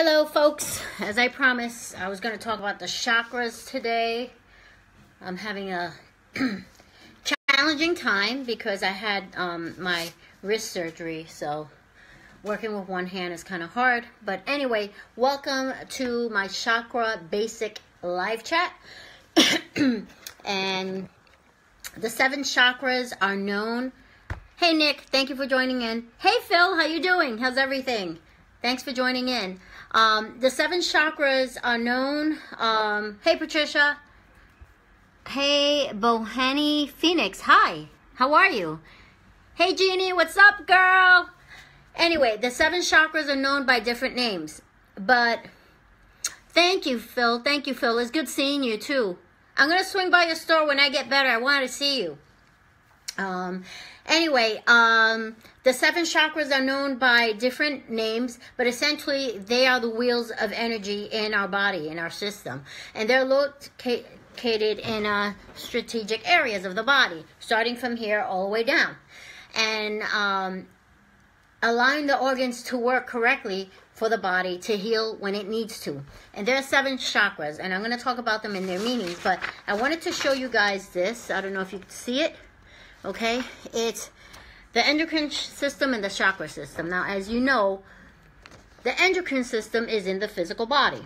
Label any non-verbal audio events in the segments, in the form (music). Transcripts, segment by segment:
Hello, folks. As I promised, I was going to talk about the chakras today. I'm having a (clears throat) challenging time because I had um, my wrist surgery, so working with one hand is kind of hard. But anyway, welcome to my chakra basic live chat. (clears throat) and the seven chakras are known. Hey Nick, thank you for joining in. Hey Phil, how you doing? How's everything? Thanks for joining in. Um, the seven chakras are known. Um, hey Patricia. Hey Bohani Phoenix. Hi. How are you? Hey Jeannie, what's up, girl? Anyway, the seven chakras are known by different names. But thank you, Phil. Thank you, Phil. It's good seeing you too. I'm gonna swing by your store when I get better. I want to see you. Um, anyway, um, the seven chakras are known by different names, but essentially they are the wheels of energy in our body, in our system, and they're located in uh, strategic areas of the body, starting from here all the way down, and um, allowing the organs to work correctly for the body to heal when it needs to. And there are seven chakras, and I'm going to talk about them in their meanings, but I wanted to show you guys this. I don't know if you can see it. Okay? It's the endocrine system and the chakra system. Now, as you know, the endocrine system is in the physical body,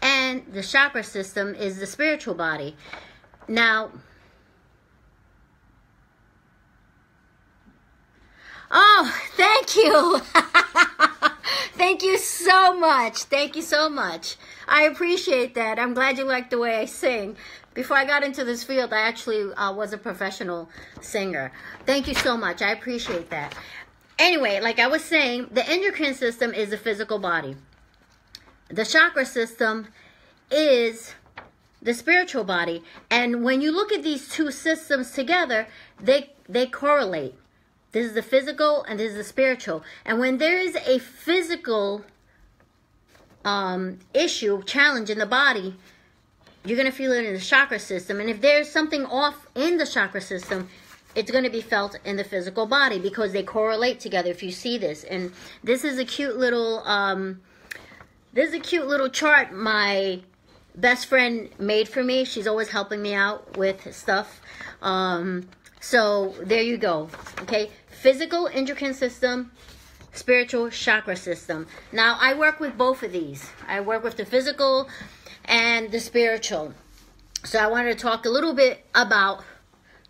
and the chakra system is the spiritual body. Now, oh, (laughs) thank you. (laughs) Thank you so much. Thank you so much. I appreciate that. I'm glad you like the way I sing. Before I got into this field, I actually uh, was a professional singer. Thank you so much. I appreciate that. Anyway, like I was saying, the endocrine system is the physical body. The chakra system is the spiritual body. And when you look at these two systems together, they they correlate. This is the physical and this is the spiritual. And when there is a physical um, issue, challenge in the body, you're going to feel it in the chakra system. And if there's something off in the chakra system, it's going to be felt in the physical body because they correlate together if you see this. And this is a cute little, um, this is a cute little chart my best friend made for me. She's always helping me out with stuff. Um, so there you go. Okay physical endocrine system, spiritual chakra system. Now, I work with both of these. I work with the physical and the spiritual. So, I wanted to talk a little bit about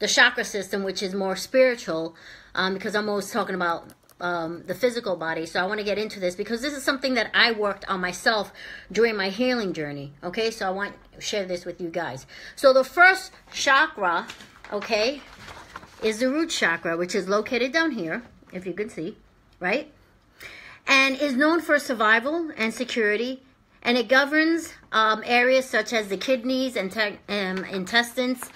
the chakra system, which is more spiritual, um, because I'm always talking about um, the physical body. So, I want to get into this because this is something that I worked on myself during my healing journey. Okay, so I want to share this with you guys. So, the first chakra, okay, is the root chakra, which is located down here, if you can see, right? And is known for survival and security. And it governs um, areas such as the kidneys and um, intestines,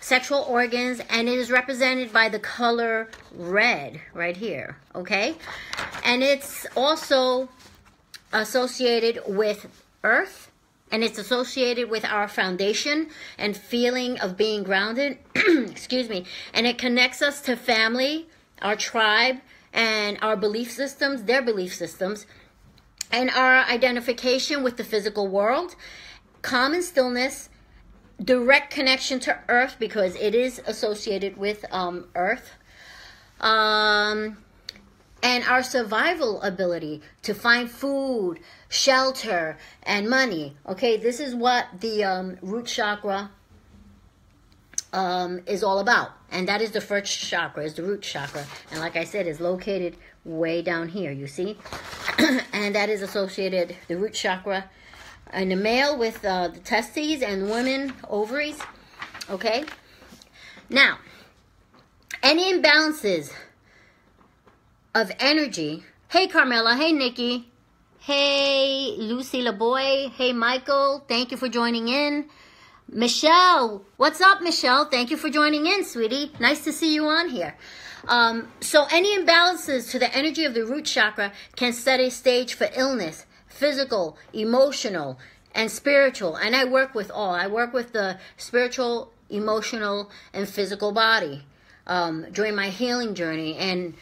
sexual organs, and it is represented by the color red right here, okay? And it's also associated with earth and it's associated with our foundation and feeling of being grounded. (clears throat) Excuse me. And it connects us to family, our tribe, and our belief systems, their belief systems, and our identification with the physical world, calm and stillness, direct connection to earth because it is associated with um, earth. Um, and our survival ability to find food, shelter, and money. Okay, this is what the um, root chakra um, is all about. And that is the first chakra, is the root chakra. And like I said, is located way down here, you see? (clears throat) and that is associated, the root chakra, in the male with uh, the testes and women ovaries. Okay? Now, any imbalances of energy. Hey, Carmela. Hey, Nikki. Hey, Lucy LeBoy. Hey, Michael. Thank you for joining in. Michelle. What's up, Michelle? Thank you for joining in, sweetie. Nice to see you on here. Um, so, any imbalances to the energy of the root chakra can set a stage for illness, physical, emotional, and spiritual. And I work with all. I work with the spiritual, emotional, and physical body um, during my healing journey. And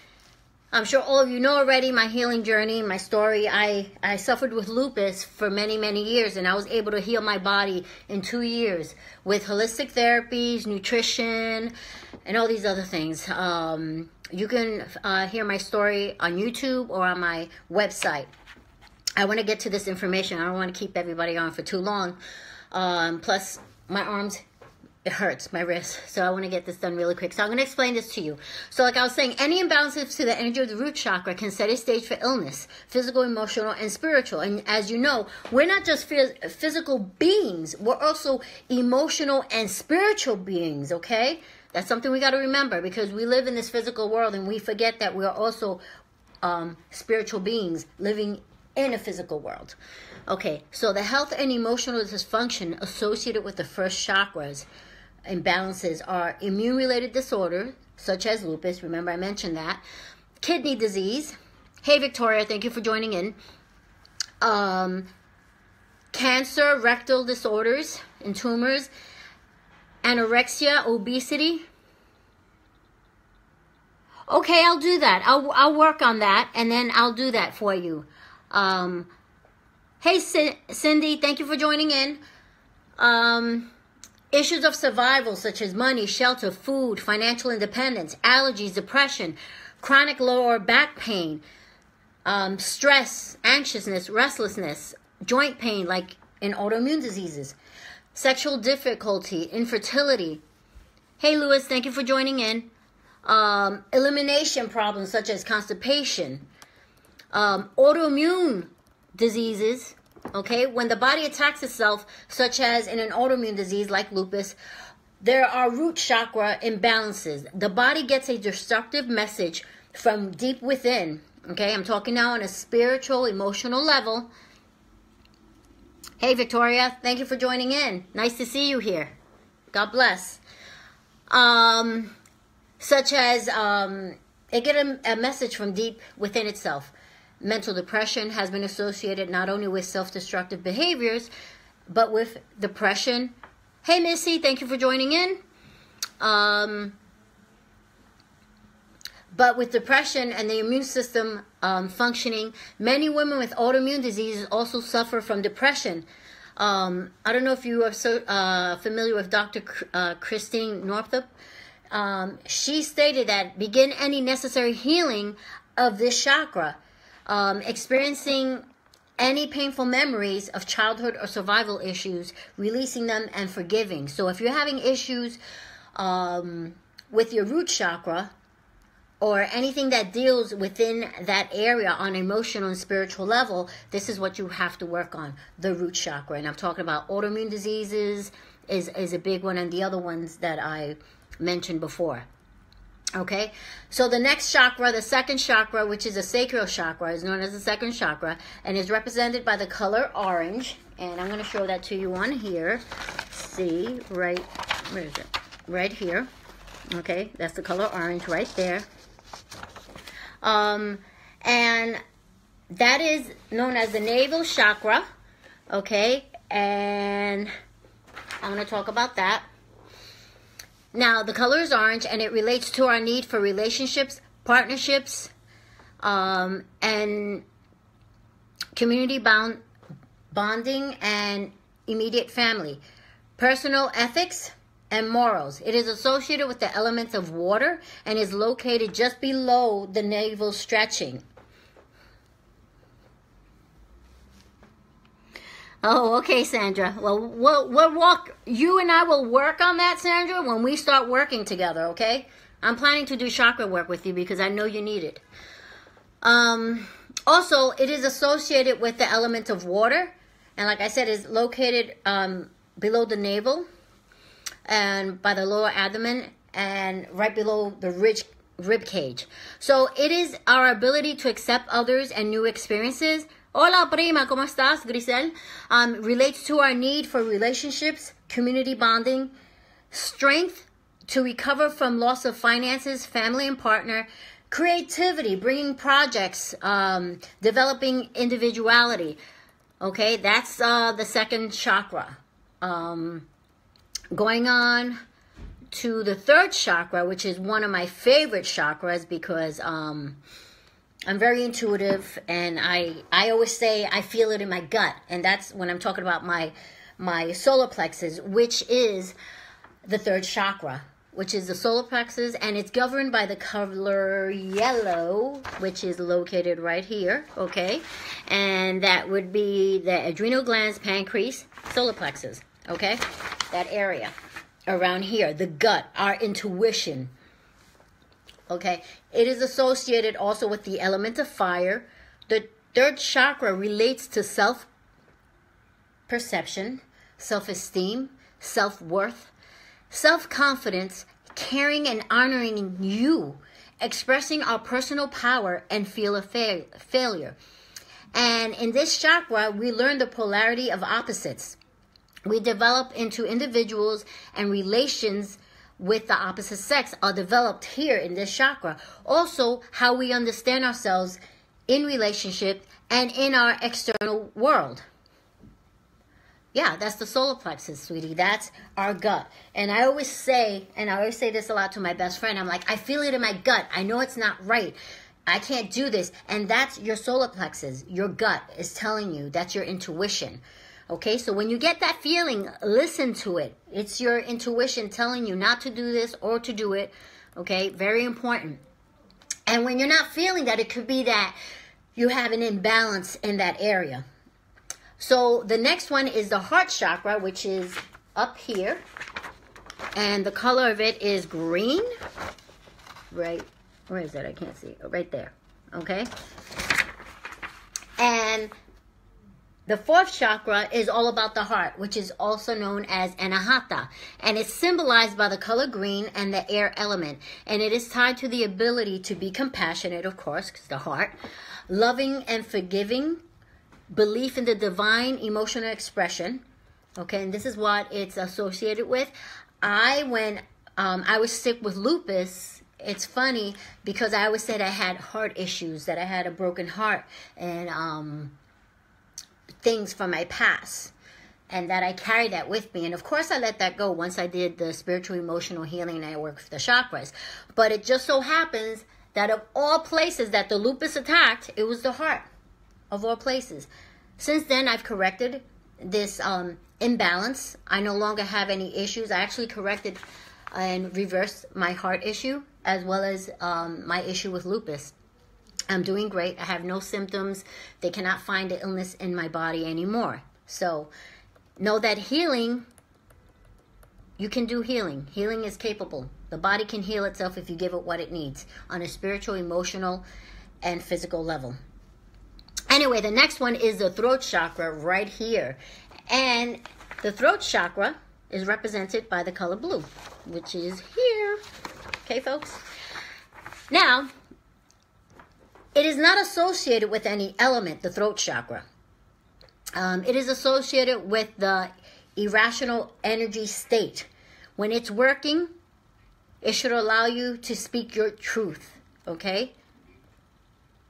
I'm sure all of you know already my healing journey, my story. I, I suffered with lupus for many, many years, and I was able to heal my body in two years with holistic therapies, nutrition, and all these other things. Um, you can uh, hear my story on YouTube or on my website. I want to get to this information. I don't want to keep everybody on for too long. Um, plus, my arms it hurts my wrist so i want to get this done really quick. So i'm going to explain this to you. So like i was saying any imbalances to the energy of the root chakra can set a stage for illness physical emotional and spiritual. And as you know we're not just physical beings we're also emotional and spiritual beings okay? That's something we got to remember because we live in this physical world and we forget that we're also um, spiritual beings living in a physical world. Okay so the health and emotional dysfunction associated with the first chakras imbalances are immune related disorders, such as lupus. Remember, I mentioned that. Kidney disease. Hey, Victoria, thank you for joining in. Um, cancer, rectal disorders and tumors, anorexia, obesity. Okay, I'll do that. I'll, I'll work on that and then I'll do that for you. Um, hey, C- Cindy, thank you for joining in. Um, Issues of survival, such as money, shelter, food, financial independence, allergies, depression, chronic lower back pain, um, stress, anxiousness, restlessness, joint pain, like in autoimmune diseases, sexual difficulty, infertility. Hey, Lewis, thank you for joining in. Um, elimination problems such as constipation, um, autoimmune diseases, Okay, when the body attacks itself, such as in an autoimmune disease like lupus, there are root chakra imbalances. The body gets a destructive message from deep within. Okay, I'm talking now on a spiritual, emotional level. Hey, Victoria, thank you for joining in. Nice to see you here. God bless. Um, such as um, it get a, a message from deep within itself mental depression has been associated not only with self destructive behaviors, but with depression. Hey, Missy, thank you for joining in. Um, but with depression and the immune system um, functioning, many women with autoimmune diseases also suffer from depression. Um, I don't know if you are so uh, familiar with Dr. uh, Christine Northrup. Um, she stated that begin any necessary healing of this chakra um, experiencing any painful memories of childhood or survival issues, releasing them and forgiving. So if you're having issues um, with your root chakra or anything that deals within that area on emotional and spiritual level, this is what you have to work on the root chakra. And I'm talking about autoimmune diseases is, is a big one, and the other ones that I mentioned before. Okay, so the next chakra, the second chakra, which is a sacral chakra, is known as the second chakra and is represented by the color orange. And I'm going to show that to you on here. See, right, where is it? Right here. Okay, that's the color orange right there. Um, and that is known as the navel chakra. Okay, and I'm going to talk about that. Now, the color is orange and it relates to our need for relationships, partnerships, um, and community bound bonding and immediate family, personal ethics, and morals. It is associated with the elements of water and is located just below the navel stretching. Oh, okay, Sandra. Well, we'll we'll walk. You and I will work on that, Sandra, when we start working together. Okay. I'm planning to do chakra work with you because I know you need it. Um, also, it is associated with the element of water, and like I said, is located um, below the navel and by the lower abdomen and right below the rich rib cage. So it is our ability to accept others and new experiences Hola, prima, ¿cómo estás, Grisel? Um, relates to our need for relationships, community bonding, strength to recover from loss of finances, family and partner, creativity, bringing projects, um, developing individuality. Okay, that's uh, the second chakra. Um, going on to the third chakra, which is one of my favorite chakras because um, I'm very intuitive, and I I always say I feel it in my gut, and that's when I'm talking about my my solar plexus, which is the third chakra, which is the solar plexus, and it's governed by the color yellow, which is located right here, okay? And that would be the adrenal glands, pancreas, solar plexus, okay? That area around here, the gut, our intuition, okay? It is associated also with the element of fire. The third chakra relates to self perception, self esteem, self worth, self confidence, caring and honoring you, expressing our personal power and feel of fa- failure. And in this chakra, we learn the polarity of opposites. We develop into individuals and relations with the opposite sex are developed here in this chakra. Also, how we understand ourselves in relationship and in our external world. Yeah, that's the solar plexus, sweetie. That's our gut. And I always say, and I always say this a lot to my best friend, I'm like, I feel it in my gut. I know it's not right. I can't do this. And that's your solar plexus. Your gut is telling you. That's your intuition. Okay, so when you get that feeling, listen to it. It's your intuition telling you not to do this or to do it. Okay, very important. And when you're not feeling that, it could be that you have an imbalance in that area. So the next one is the heart chakra, which is up here. And the color of it is green. Right, where is it? I can't see. Right there. Okay. And the fourth chakra is all about the heart, which is also known as anahata, and it's symbolized by the color green and the air element. And it is tied to the ability to be compassionate, of course, because the heart, loving and forgiving, belief in the divine emotional expression. Okay, and this is what it's associated with. I, when um, I was sick with lupus, it's funny because I always said I had heart issues, that I had a broken heart, and um, things from my past. And that I carried that with me. And of course, I let that go once I did the spiritual emotional healing and I worked with the chakras. But it just so happens that of all places that the lupus attacked, it was the heart of all places. Since then, I've corrected this um, imbalance. I no longer have any issues. I actually corrected and reversed my heart issue as well as um, my issue with lupus. I'm doing great. I have no symptoms. They cannot find the illness in my body anymore. So know that healing, you can do healing. Healing is capable. The body can heal itself if you give it what it needs on a spiritual, emotional, and physical level. Anyway, the next one is the throat chakra right here. And the throat chakra is represented by the color blue, which is here. Okay, folks? Now, it is not associated with any element, the throat chakra. Um, it is associated with the irrational energy state. When it's working, it should allow you to speak your truth. Okay?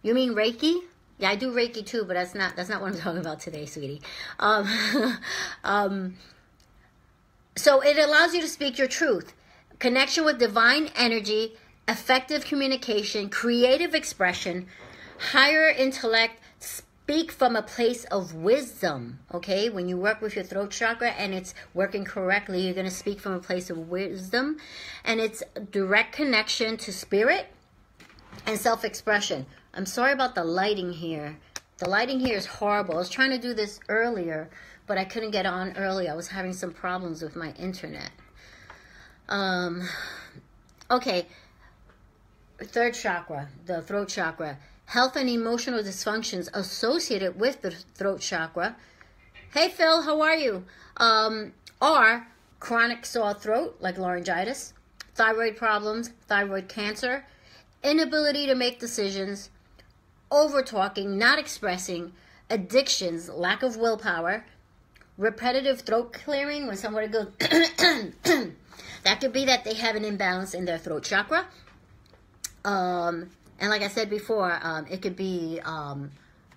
You mean Reiki? Yeah, I do Reiki too, but that's not that's not what I'm (laughs) talking about today, sweetie. Um, (laughs) um, so it allows you to speak your truth, connection with divine energy, effective communication, creative expression, higher intellect. Speak from a place of wisdom. Okay, when you work with your throat chakra and it's working correctly, you're going to speak from a place of wisdom, and it's direct connection to spirit and self expression. I'm sorry about the lighting here. The lighting here is horrible. I was trying to do this earlier, but I couldn't get on early. I was having some problems with my internet. Um, okay. Third chakra, the throat chakra. Health and emotional dysfunctions associated with the throat chakra. Hey, Phil, how are you? Um, are chronic sore throat, like laryngitis, thyroid problems, thyroid cancer, inability to make decisions, over talking, not expressing, addictions, lack of willpower, repetitive throat clearing when somebody goes, (coughs) that could be that they have an imbalance in their throat chakra. Um, and like I said before, um, it could be um,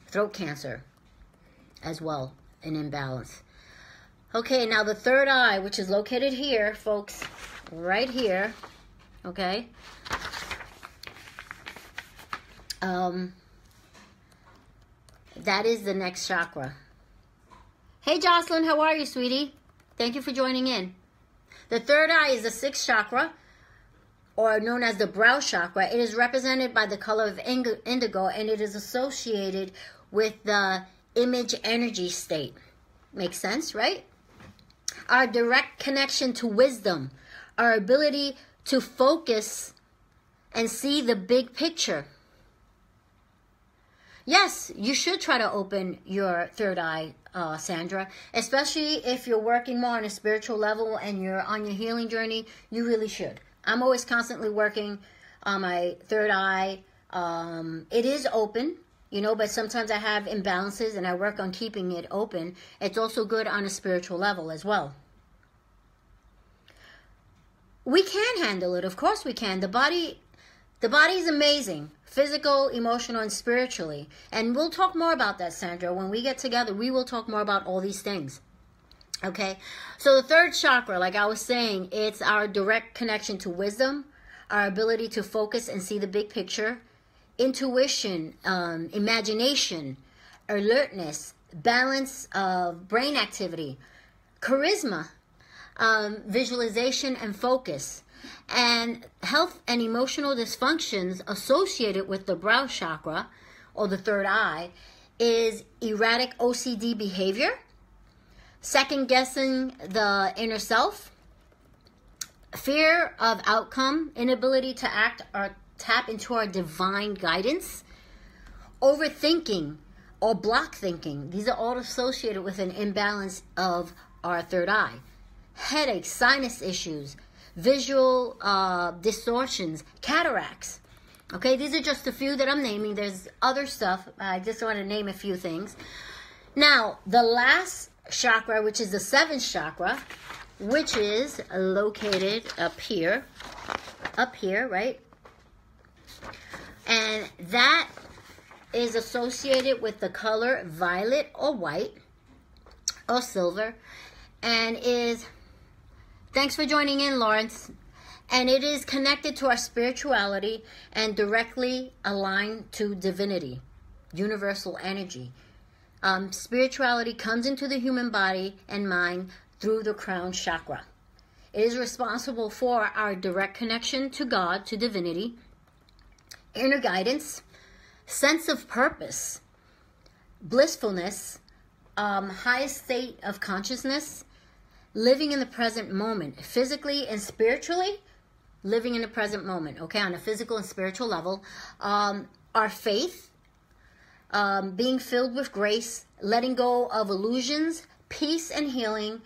throat cancer as well, an imbalance. Okay, now the third eye, which is located here, folks, right here. Okay. Um, that is the next chakra. Hey, Jocelyn, how are you, sweetie? Thank you for joining in. The third eye is the sixth chakra, or known as the brow chakra. It is represented by the color of indigo, and it is associated with the image energy state. Makes sense, right? Our direct connection to wisdom, our ability to focus and see the big picture. Yes, you should try to open your third eye, uh, Sandra, especially if you're working more on a spiritual level and you're on your healing journey. You really should. I'm always constantly working on my third eye. Um, it is open, you know, but sometimes I have imbalances and I work on keeping it open. It's also good on a spiritual level as well. We can handle it, of course we can. The body the body is amazing, physical, emotional, and spiritually. And we'll talk more about that, Sandra. When we get together, we will talk more about all these things. Okay, so the third chakra, like I was saying, it's our direct connection to wisdom, our ability to focus and see the big picture, intuition, um, imagination, alertness, balance of brain activity, charisma, um, visualization, and focus and health and emotional dysfunctions associated with the brow chakra or the third eye is erratic OCD behavior, second guessing the inner self, fear of outcome, inability to act or tap into our divine guidance, overthinking or block thinking. These are all associated with an imbalance of our third eye. Headaches, sinus issues, visual uh, distortions, cataracts. Okay, these are just a few that I'm naming. There's other stuff. I just want to name a few things. Now, the last chakra, which is the seventh chakra, which is located up here, up here, right? And that is associated with the color violet or white or silver and is Thanks for joining in, Lawrence. And it is connected to our spirituality and directly aligned to divinity, universal energy. Um, spirituality comes into the human body and mind through the crown chakra. It is responsible for our direct connection to God, to divinity, inner guidance, sense of purpose, blissfulness, um, highest state of consciousness, living in the present moment, physically and spiritually, living in the present moment, okay, on a physical and spiritual level. Um, our faith, um, being filled with grace, letting go of illusions, peace and healing,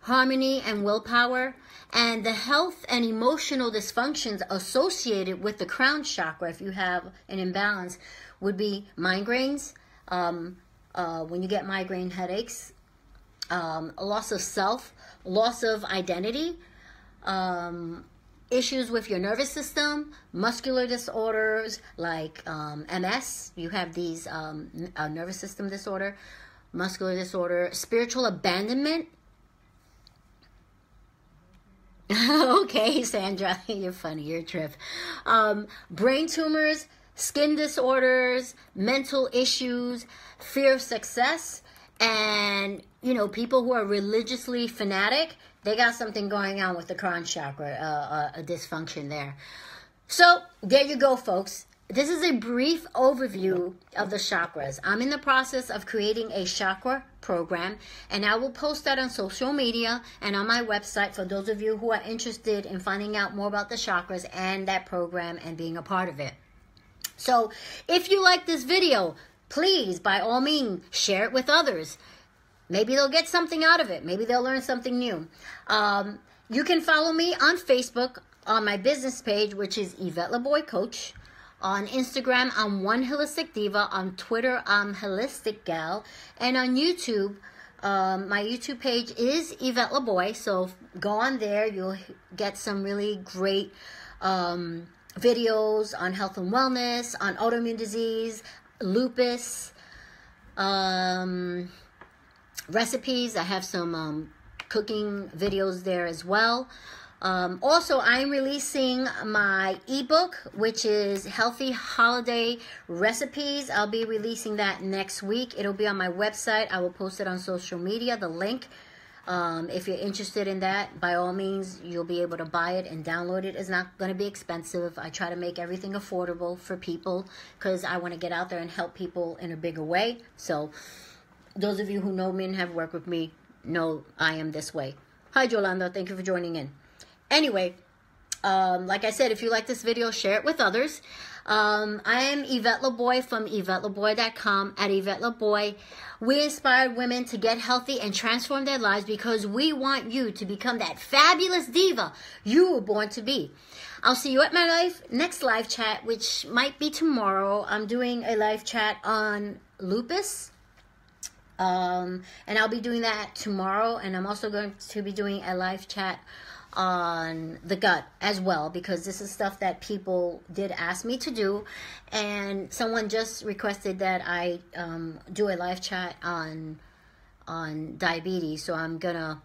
harmony and willpower, and the health and emotional dysfunctions associated with the crown chakra, if you have an imbalance, would be migraines. Um, uh, when you get migraine headaches, um, loss of self, loss of identity, um, issues with your nervous system, muscular disorders like um, MS. You have these um, uh, nervous system disorder, muscular disorder, spiritual abandonment. (laughs) okay, Sandra, (laughs) you're funny. You're a trip. Um, brain tumors, skin disorders, mental issues, fear of success, and you know people who are religiously fanatic they got something going on with the crown chakra uh, uh, a dysfunction there so there you go folks this is a brief overview of the chakras. I'm in the process of creating a chakra program, and I will post that on social media and on my website for those of you who are interested in finding out more about the chakras and that program and being a part of it. So, if you like this video, please, by all means, share it with others. Maybe they'll get something out of it. Maybe they'll learn something new. Um, you can follow me on Facebook on my business page, which is Yvette LaBoy Coach. On Instagram, I'm One Holistic Diva. On Twitter, I'm Holistic Gal. And on YouTube, um, my YouTube page is Yvette LaBoy. So go on there. You'll get some really great um, videos on health and wellness, on autoimmune disease, lupus, um, recipes. I have some um, cooking videos there as well. Um, also, I'm releasing my ebook, which is Healthy Holiday Recipes. I'll be releasing that next week. It'll be on my website. I will post it on social media, the link. Um, if you're interested in that, by all means, you'll be able to buy it and download it. It's not going to be expensive. I try to make everything affordable for people because I want to get out there and help people in a bigger way. So, those of you who know me and have worked with me know I am this way. Hi, Jolanda. Thank you for joining in. Anyway, um, like I said, if you like this video, share it with others. Um, I am Yvette LaBoy from YvetteLaBoy.com. At Yvette LaBoy, we inspire women to get healthy and transform their lives because we want you to become that fabulous diva you were born to be. I'll see you at my live next live chat, which might be tomorrow. I'm doing a live chat on lupus. Um, and I'll be doing that tomorrow. And I'm also going to be doing a live chat on the gut as well because this is stuff that people did ask me to do and someone just requested that I um, do a live chat on on diabetes so I'm gonna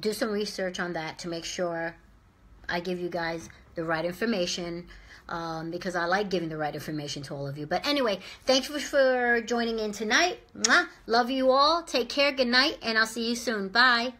do some research on that to make sure I give you guys the right information um, because I like giving the right information to all of you. But anyway, thank you for joining in tonight. Mwah. Love you all. Take care. Good night. And I'll see you soon. Bye.